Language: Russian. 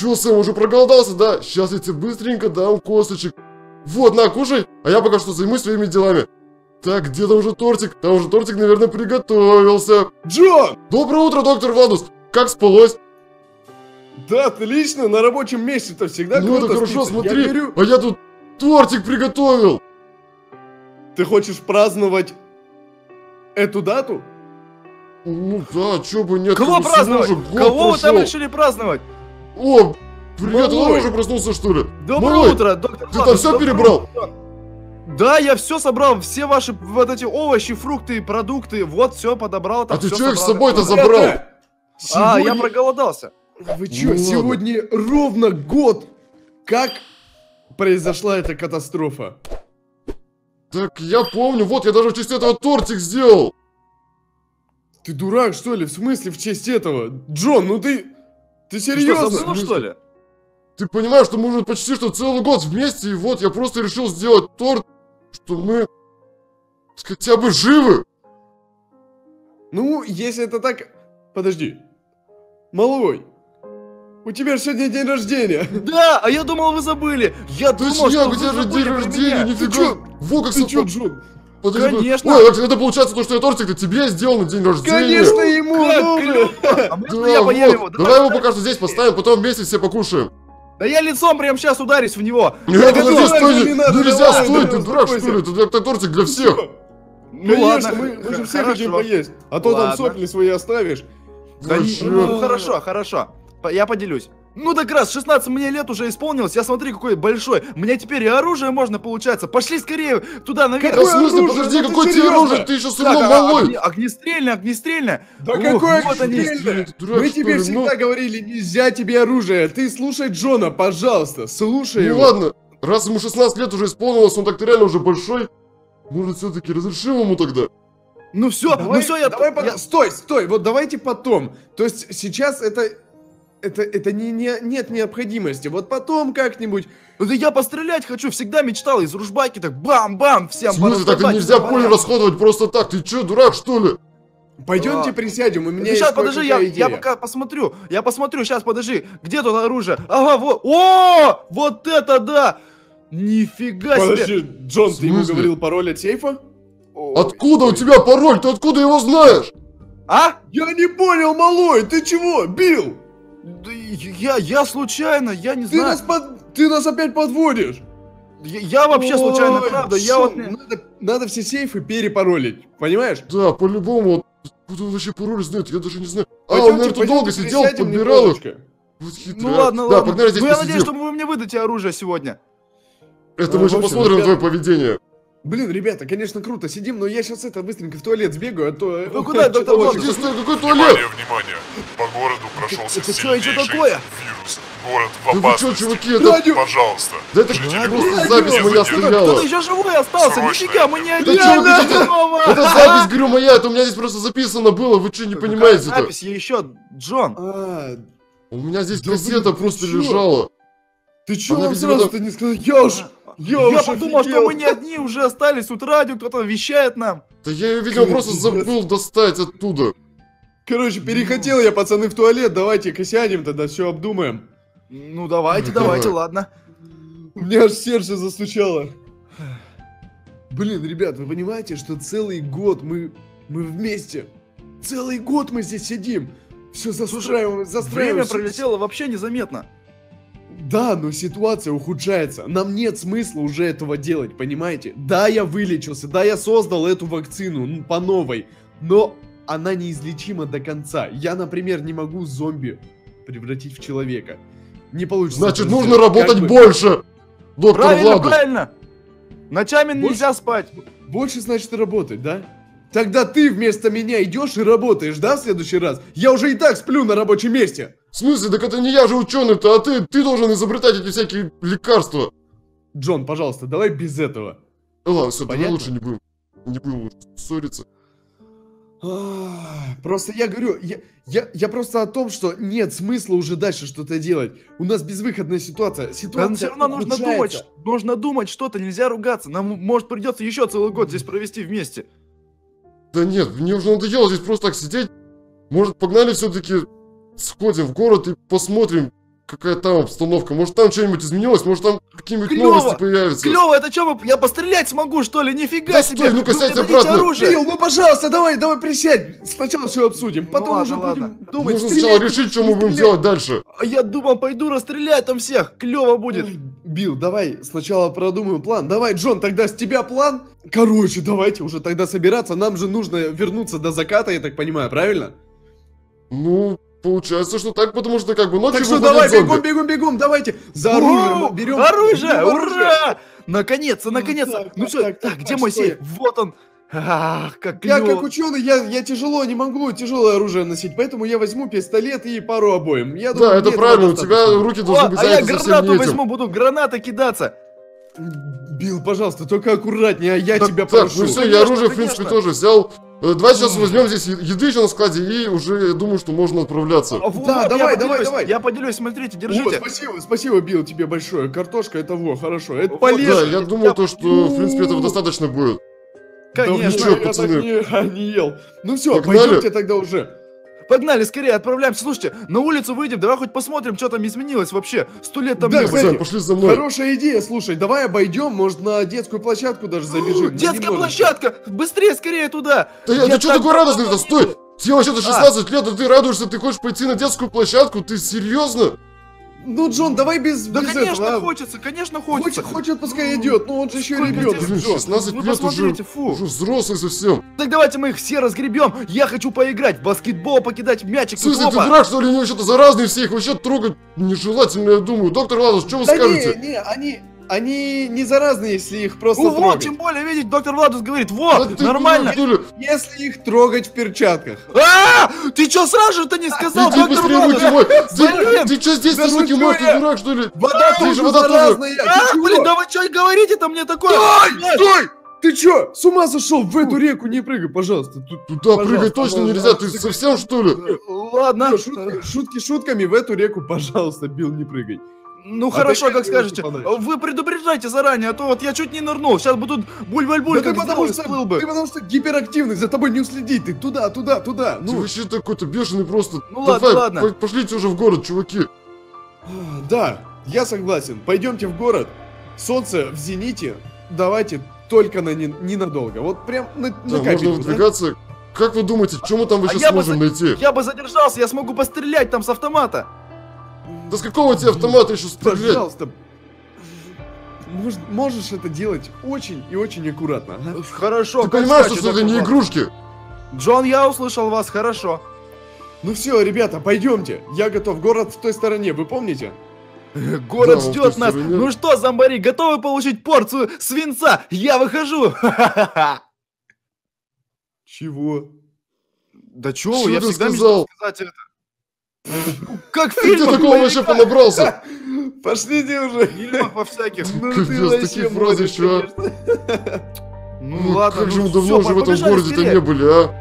Чё, Сэм, уже проголодался, да? Сейчас я тебе быстренько дам косточек. Вот, на, кушай, а я пока что займусь своими делами. Так, где там уже тортик? Там уже тортик, наверное, приготовился. Джон! Доброе утро, доктор Владус. Как спалось? Да, отлично, на рабочем месте-то всегда ну, это хорошо, спится. смотри. Я А я тут тортик приготовил. ты хочешь праздновать эту дату? Ну да, чё бы нет. Кого праздновать? Кого вы там решили праздновать? О, привет, Малой. ты уже проснулся, что ли? Доброе Малой, утро, доктор Ты там все перебрал? утро. Да, я все собрал, все ваши вот эти овощи, фрукты, продукты, вот все подобрал. Там А ты чё их с собой-то забрал? Ребята, А, я сегодня- проголодался. Вы чё, Ну ладно. сегодня ровно год, как произошла эта катастрофа? Так я помню, вот я даже в честь этого тортик сделал. Ты дурак, что ли? В смысле в честь этого? Джон, ну ты... Ты Ты что, серьезно? забыл, что ли? Ты понимаешь, что мы уже почти что целый год вместе, и вот я просто решил сделать торт, что мы хотя бы живы. Ну, если это так... Подожди. Малой, у тебя же сегодня день рождения. Да, а я думал, вы забыли. Я думал, Точняк, что у вы тебя же забыли день рождения, меня. нифига. чё? Во, как Ты чё, Джон? Подожди, Конечно. Ой, это получается то, что я тортик-то тебе сделал на день рождения. Конечно, ему Как клёво. А Да, я вот. его? Давай его пока что здесь поставим, потом вместе все покушаем. Да я лицом прямо сейчас ударюсь в него. Нет, давай, подожди, давай, стой, не надо, нельзя, давай, стой, давай, ты дурак, что ли? Это, тортик для всех. Ну Конечно, ладно, мы, мы же все хотим поесть. А то там сопли свои оставишь. Да ну, хорошо, хорошо. Я поделюсь. Ну так раз, 16 мне лет уже исполнилось, я смотри, какой большой. Мне теперь и оружие можно получается. Пошли скорее туда наверх. Да Какое смысле, оружие? подожди, Ну ты какое тебе оружие? Ты еще с Так, а- малой. огне- огнестрельное, огнестрельное. Да Ух, какое вот огнестрельное? Дурак, Мы тебе ли? всегда Ну. говорили, нельзя тебе оружие. Ты слушай Джона, пожалуйста, слушай Ну его. ладно, раз ему 16 лет уже исполнилось, он так-то реально уже большой. Может, все-таки разрешим ему тогда? Ну все, Давай, ну все, я... давай я- потом- Стой, стой, вот давайте потом. То есть сейчас это... Это, это не, не, нет необходимости. Вот потом как-нибудь... Ну да я пострелять хочу, всегда мечтал из ружбайки так бам-бам всем В смысле, так нельзя порядок. расходовать просто так. Ты че, дурак, что ли? Пойдемте А. присядем, у меня есть сейчас подожди, я, я пока посмотрю. Я посмотрю, сейчас подожди. Где тут оружие? Ага, вот. О! Вот это да! Нифига себе! Подожди, Джон, ты ему говорил пароль от сейфа? Ой, Откуда у ой. тебя пароль? Ты откуда его знаешь? А? Я не понял, малой, ты чего, Бил? Да Я, я случайно, я не Ты знаю. нас, под- ты нас опять подводишь. Я, я вообще случайно, Ой, правда. Я вот... Надо, надо все сейфы перепаролить, понимаешь? Да, по-любому. Откуда он вообще пароль знает? Я даже не знаю. А, Пойдемте- он, наверное, тут пойдемте долго сидел, подбирал их. Вот хитрый, Ну ладно, Да, ладно. погнали здесь ну я посидим. надеюсь, что вы мне выдадите оружие сегодня. Это А, мы еще в общем, посмотрим на твое поведение. Блин, ребята, конечно, круто, сидим, но я сейчас это быстренько в туалет сбегаю, а то... Вы куда, что-то доктор очень- Подожди, стой, какой туалет? Внимание, внимание! По городу прошелся это что, это сильнейший такое? вирус. Город в Да вы что, опасности. чуваки, это... Радио! Пожалуйста. Да это жители просто города запись моя стояла. Кто-то еще живой остался, нифига, мы не? Здорово! Это запись, говорю, моя, это у меня здесь просто записано было, вы что, не понимаете-то? запись я еще, Джон? А, У меня здесь кассета просто лежала. Ты чё нам сразу-то не сказал? Я уж... Я, Я подумал, что мы не одни уже остались, тут радио кто-то вещает нам. Да я ее, видимо, просто забыл достать оттуда. Короче, перехотел я, пацаны, в туалет, давайте-ка сядем тогда, все обдумаем. Ну давайте, Давай. давайте, ладно. У меня аж сердце застучало. Блин, ребят, вы понимаете, что целый год мы, мы вместе. Целый год мы здесь сидим. Все застраиваем, Время застраиваем. пролетело вообще незаметно. Да, но ситуация ухудшается. Нам нет смысла уже этого делать, понимаете? Да, я вылечился, да, я создал эту вакцину ну, по новой, но она неизлечима до конца. Я, например, не могу зомби превратить в человека. Не получится. Значит, это нужно сделать. работать Как бы- больше. Доктор Правильно, Владус. правильно. Ночами Больше- нельзя спать. Больше значит работать, да? Тогда ты вместо меня идешь и работаешь, да, в следующий раз? Я уже и так сплю на рабочем месте. В смысле, так это не я же ученый-то, а ты, ты должен изобретать эти всякие лекарства. Джон, пожалуйста, давай без этого. Ну ладно, все, давай лучше не будем. Не будем лучше ссориться. Просто я говорю, я, я, я просто о том, что нет смысла уже дальше что-то делать. У нас безвыходная ситуация. Ситуация Нам все равно нужно думать, нужно думать что-то, нельзя ругаться. Нам, может, придется еще целый год здесь провести вместе. Да нет, мне уже надоело здесь просто так сидеть. Может, погнали все-таки сходим в город и посмотрим, какая там обстановка. Может там что-нибудь изменилось, может там какие-нибудь Клёво! новости появятся. Клево, это что, я пострелять смогу, что ли? Нифига Да себе! стой, ну-ка, Вы сядь обратно. оружие! Ну пожалуйста, давай, давай присядь. Сначала все обсудим, потом ладно, уже ладно. будем думать. Нужно стрелять сначала решить, что мы будем стрелять. делать дальше. А я думал, пойду расстрелять там всех. Клево будет. Ой, Билл, давай сначала продумаем план. Давай, Джон, тогда с тебя план. Короче, давайте уже тогда собираться. Нам же нужно вернуться до заката, я так понимаю, правильно? Ну, получается, что так, потому что как бы ночью Так что давай, зомби. бегом, бегом, бегом, давайте. За оружие берем. Оружие! Ура! Наконец-то, наконец-то! Ну так, все, так, где мой сейф? Вот он. Ах, как Я как ученый, я, я тяжело не могу тяжелое оружие носить, поэтому я возьму пистолет и пару обоим. Я думаю, Да, это правильно, у тебя руки должны быть а я заняты гранату возьму, буду граната кидаться. Билл, пожалуйста, только аккуратнее, а я тебя так, прошу. ну все, я оружие, в принципе, тоже взял. Э, Давай сейчас возьмем здесь еды еще на складе и уже, я думаю, что можно отправляться. А, вот, Да, давай, давай, давай. Я поделюсь, смотрите, О, держите. спасибо, спасибо, Билл, тебе большое. Картошка это во, хорошо. Это Вот, полезно. Да, я думаю, то, что, в принципе, этого достаточно будет. Конечно. Да, ничего, я так пацаны. не, не ел. Ну все, Погнали. пойдемте тогда уже. Погнали, скорее, отправляемся. Слушайте, на улицу выйдем, давай хоть посмотрим, что там изменилось вообще. Сто лет там Да, не кстати, было. Пошли за мной. Хорошая идея, слушай, давай обойдем, может на детскую площадку даже забежим. Детская площадка! Быстрее, скорее туда! Да я, Я ты что так такой радостный-то? Стой! Тебе вообще-то 16 лет, а ты радуешься, ты хочешь пойти на детскую площадку? Ты серьезно? Ну, Джон, давай без, Да, без конечно, этого. а. хочется, конечно, Хочет, хочется. хочет, пускай идет, но он же еще Сколько ребенок. Блин, Джон. 16 Вы лет уже, фу. уже взрослый совсем. Так давайте мы их все разгребем. Я хочу поиграть в баскетбол, покидать мячик смысле, ты дурак, что ли? Они вообще-то заразные все, их вообще трогать нежелательно, я думаю. Доктор Ладус, что вы Да скажете? не, не, они, они не заразные, если их просто Ну вот, трогать. тем более, видите, доктор Владус говорит, Да вот, ты нормально. ли? Если их трогать в перчатках. А, ты чё сразу же-то не сказал, Иди доктор Владус? мой! Ты, ты что здесь Да ты руки моешь, ты дурак, что ли? Вода тоже заразная. ты А, блин, да вы что говорите-то мне такое? Стой! Стой! Ты чё, с ума сошел? В эту реку не прыгай, пожалуйста. Тут, Туда Пожалуйста, прыгать точно нельзя, ты ты- совсем что ли? Ладно. шутки, шутки шутками, в эту реку, пожалуйста, Билл, не прыгай. Ну А хорошо, ты как скажете. Вы предупреждайте заранее, а то вот я чуть не нырнул. Сейчас бы тут буль-буль-буль, Да ты как потому что, всплыл бы. ты потому что гиперактивный, за тобой не уследить, ты туда, туда, туда. Ты Ну, вообще такой-то бешеный просто. Ну ладно, Давай, ладно. по- пошлите уже в город, чуваки. да, я согласен. Пойдемте в город. Солнце в зените. Давайте только на не- ненадолго. Вот прям на, Да, на можно капельку, да? выдвигаться. Как вы думаете, что мы там А вообще бы сможем за- найти? Я бы задержался, я смогу пострелять там с автомата. Да с какого тебе автомата еще стрелять? Пожалуйста. Мож- можешь это делать очень и очень аккуратно. ага? Хорошо, Ты понимаешь, что это не игрушки? Джон, я услышал вас, хорошо. Ну все, ребята, пойдемте. Я готов. Город в той стороне, вы помните? Город Да, ждет нас. стороне. Ну что, зомбари, готовы получить порцию свинца? Я выхожу. Чего? Да вы, я всегда сказал? мечтал сказать это. Как в Ты такого вообще понабрался? Пошлите уже. в фильмах во всяких. Ну ты вообще такие фразы конечно. Ну ладно, как же ну мы давно уже в этом городе-то не были, а?